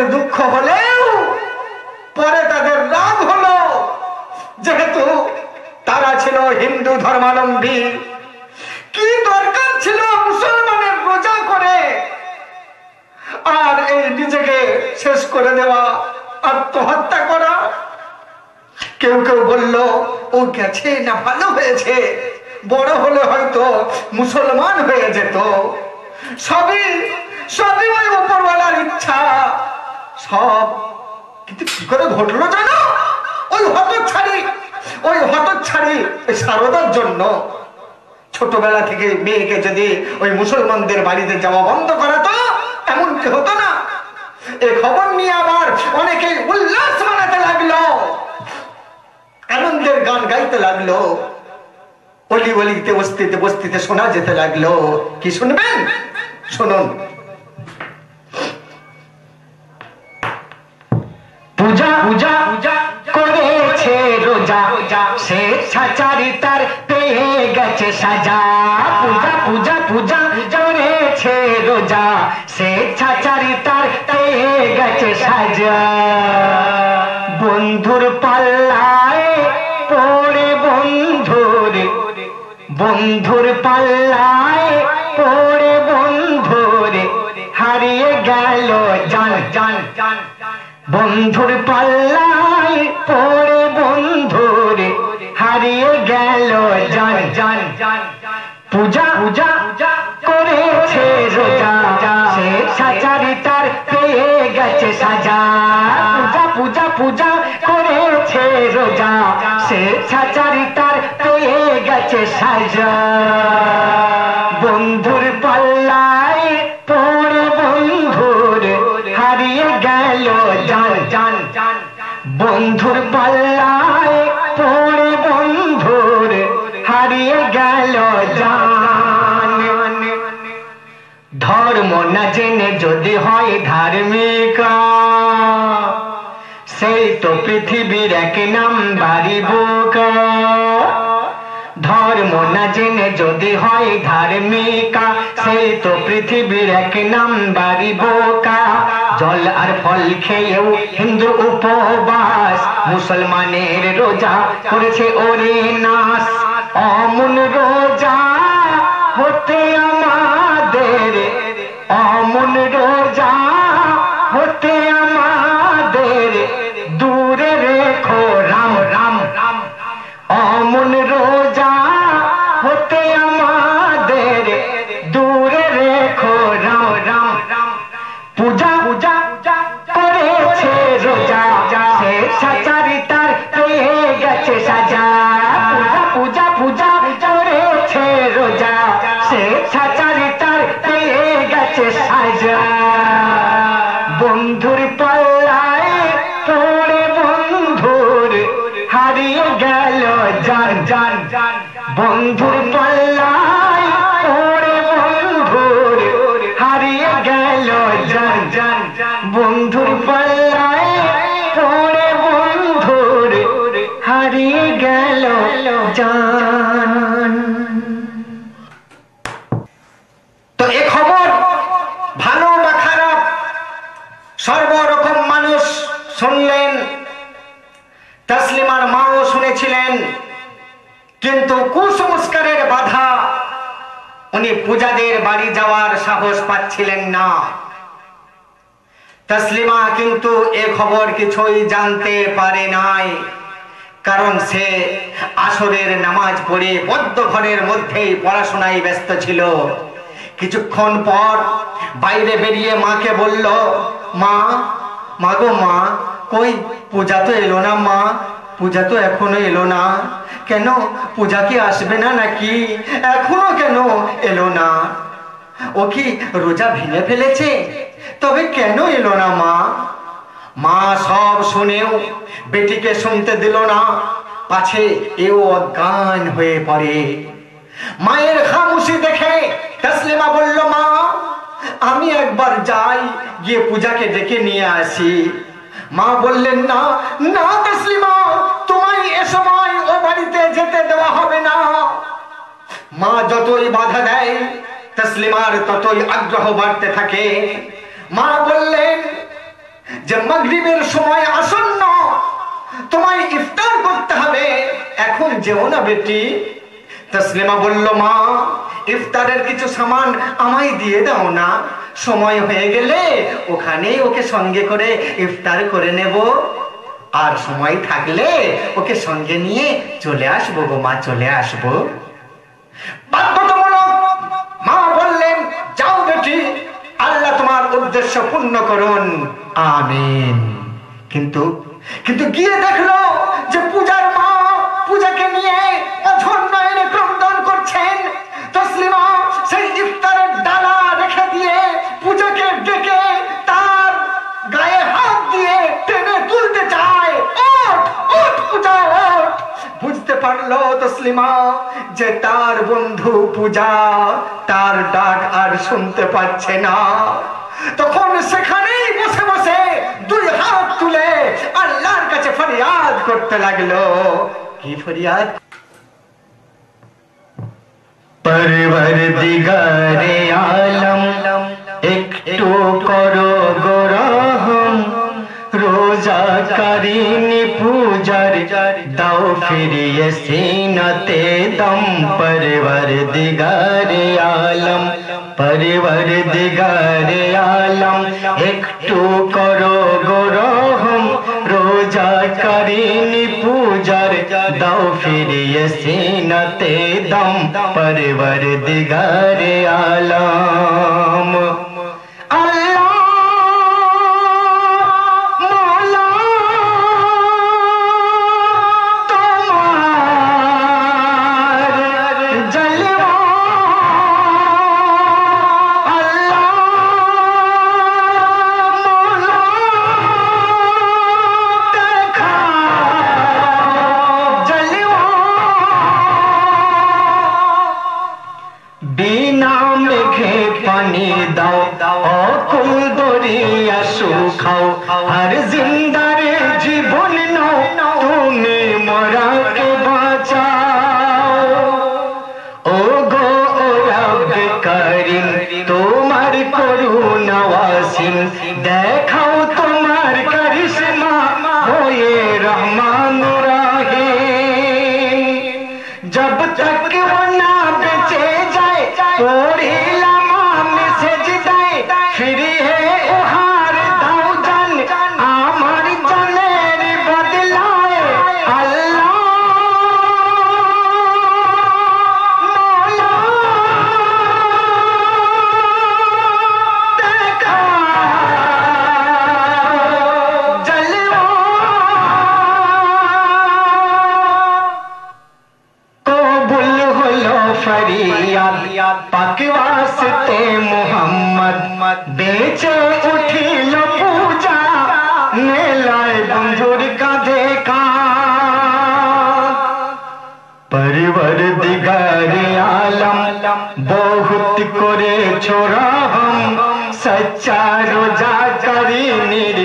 তাদের দুঃখ হলেও পরে তাদের রাগ হলো। যেহেতু তারা ছিল হিন্দু ধর্মাবলম্বী কি দরকার ছিল মুসলমানের রোজা করে? আর এই নিজেকে শেষ করে দেওয়া, আত্মহত্যা করা। কেউ কেউ বলল, ও গেছে না ভালো হয়েছে। বড় হলে হয়তো মুসলমান হয়ে যেত। সবই সবই ওই উপরওয়ালার ইচ্ছা। সব। কিন্তু কি করে ঘটলো জানো? ওই হতচ্ছাড়ি ওই হতচ্ছাড়ি ওই সারদার জন্য। ছোটবেলা থেকে মেয়েকে যদি ওই মুসলমানদের বাড়িতে যাওয়া বন্ধ করাতো, এমন কি হতো না? এ খবর নিয়ে আবার অনেকে উল্লাস মানাতে লাগল। আনন্দের গান গাইতে লাগল। অলি অলিতে বস্তিতে বস্তিতে শোনা যেতে লাগল। কি শুনবেন? শুনুন। স্বেচ্ছাচারী তার পেয়ে গেছে সাজা। পূজা পূজা পূজা করেছে রোজা। স্বেচ্ছাচারী তার পেয়ে গেছে সাজা। বন্ধুর পাল্লায় পড়ে বন্ধুর বন্ধুর পাল্লায় পড়ে বন্ধুর, হারিয়ে গেল জান জান। বন্ধুর পাল্লায় পড়ে হারিয়ে গেল জান জান পূজা পূজা করেছে পেয়ে গেছে সাজা। পূজা পূজা পূজা করেছে রোজা। সে পেয়ে গেছে সাজা। বন্ধুর পাল্লায় পড়ে বন্ধুর হারিয়ে গেল জান জান। বন্ধুর পাল্লায় গেল ধর্ম না জেনে যদি হয় ধার্মিক। সেই তো পৃথিবীর এক নাম্বারি বুক। ধর্ম না জেনে যদি হয় ধার্মিকা, সেই তো পৃথিবীর এক নাম্বারি বোকা। জল আর ফল খেয়েও হিন্দু উপবাস, মুসলমানের রোজা করেছে ওরে নাস অমন রোজা হতে জান বন্ধুর পাল্লায় কিন্তু কুসংস্কারের বাধা, উনি পূজাদের বাড়ি যাওয়ার সাহস পাচ্ছিলেন না। তসলিমা কিন্তু এ খবর কিছুই জানতে পারে নাই, কারণ সে আসরের নামাজ পড়ে বদ্ধ ঘরের মধ্যেই পড়াশোনায় ব্যস্ত ছিল। কিছুক্ষণ পর বাইরে বেরিয়ে মাকে বলল, মা মা গো মা, কই? পূজা তো এলো না মা, পূজা তো এখনও এলো না। কেন পূজা কি আসবে না নাকি? এখনও কেন এলো না? ও কি রোজা ভেঙে ফেলেছে? তবে কেন এলো না মা? মা সব শুনেও বেটিকে শুনতে দিল না। পাছে এও অজ্ঞান হয়ে পড়ে। মায়ের খামুশি দেখে তসলিমা বলল, মা, আমি একবার যাই, গিয়ে পূজাকে ডেকে নিয়ে আসি। মা বললেন, না না তসলিমা তোমায় এ সময় ও বাড়িতে যেতে দেওয়া হবে না। মা যতই বাধা দেয়, তসলিমার ততই আগ্রহ বাড়তে থাকে। মা বললেন যে, মাগরিবের সময় আসন্ন, তোমায় ইফতার করতে হবে, এখন যেও না বেটি। তসলিমা বলল, মা, ইফতারের কিছু সামান আমায় দিয়ে দাও না, সময় হয়ে গেলে ওখানেই ওকে সঙ্গে করে ইফতার করে নেব। আর সময় থাকলে ওকে সঙ্গে নিয়ে চলে আসব গো মা, চলে আসব। মা বললেন, যাও বেটি, আল্লাহ তোমার উদ্দেশ্য পূর্ণ করুন। আমিন। কিন্তু কিন্তু গিয়ে দেখল যে পূজার মানলো তসলিমা যে তার বন্ধু পূজা তার ডাক আর শুনতে পাচ্ছে না। তখন সেখানেই বসে বসে দুই হাত তুলে আল্লাহর কাছে ফরিয়াদ করতে লাগল। কি ফরিয়াদ? পরবর দিগারে আলম, একটু করো গোরহম, রোজা করিম দাও ফিরিয়ে সিনাতে দম পরবর দিগারে আলম পরবর দিগারে আলম একটু করো গোরহম রোজা কারিনি পূজার দাও ফিরিয়ে সিনাতে দম পরবর দিগারে আলম আল্লাহ 你的 বহুত করে ছোড়াহম সচ্চা রোজা করিনির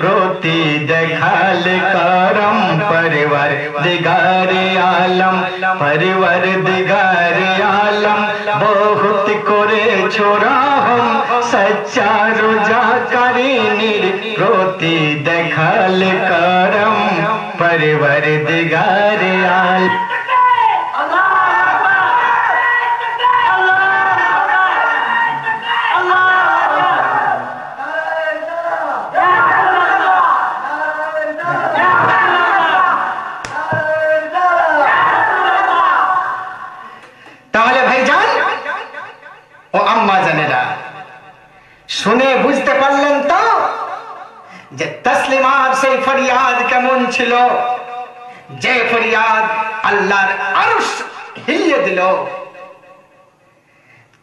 প্রতি দেখাল করম পরিবর দিগারে আলম পরিবর দিগারে ও আম্মা জানেরা। শুনে বুঝতে পারলেন তো যে তসলিমার সেই ফরিয়াদ কেমন ছিল? যে ফরিয়াদ আল্লাহর আরশ হিলিয়ে দিল।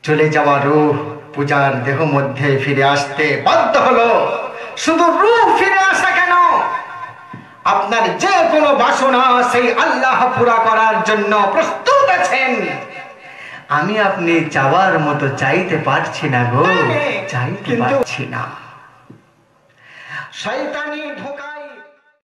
চলে যাওয়া রূহ পূজার দেহ মধ্যে ফিরে আসতে বাধ্য হলো। শুধু রূহ ফিরে আসা কেন? আপনার যে কোনো বাসনা সেই আল্লাহ পুরা করার জন্য প্রস্তুত আছেন। আমি আপনি চাওয়ার মতো চাইতে পারছি না গো। চাইতে পারছি না। শয়তানি ঢোকা